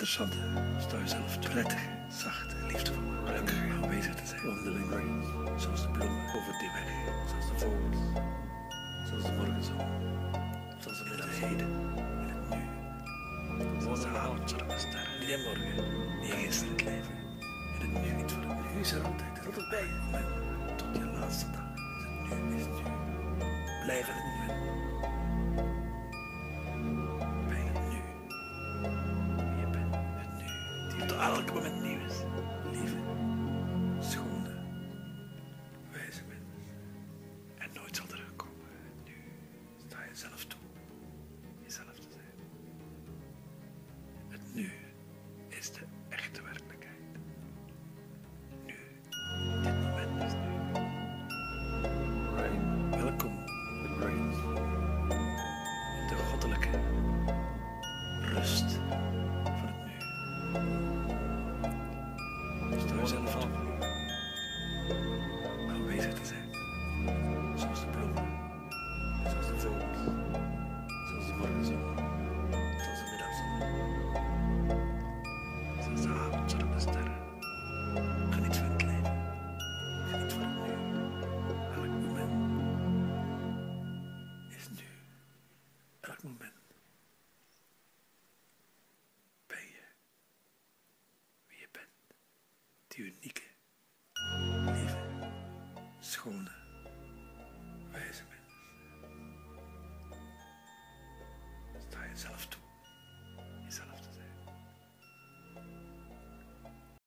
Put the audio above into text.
interessante, sta jezelf toe. Prettige, zachte, liefdevolle, gelukkig aanwezig te zijn. Wandeling rain, zoals de bloemen over die weg, zoals de vogels, zoals de morgenzon, zoals de middagheden, in het nu. Zoals de avondzonnige sterren, niet in morgen, niet in gisteren het leven. In het nu, niet voor het nu, is er altijd, is altijd bij je. Tot je laatste dag, is het nu, is het nu. Blijf in het nu. Elk moment nieuw is. Lieve, schone, wijze. En nooit zal terugkomen. Nu sta je zelf toe. moment ben je wie je bent, die unieke, lieve, schone, wijze mens. Sta jezelf toe.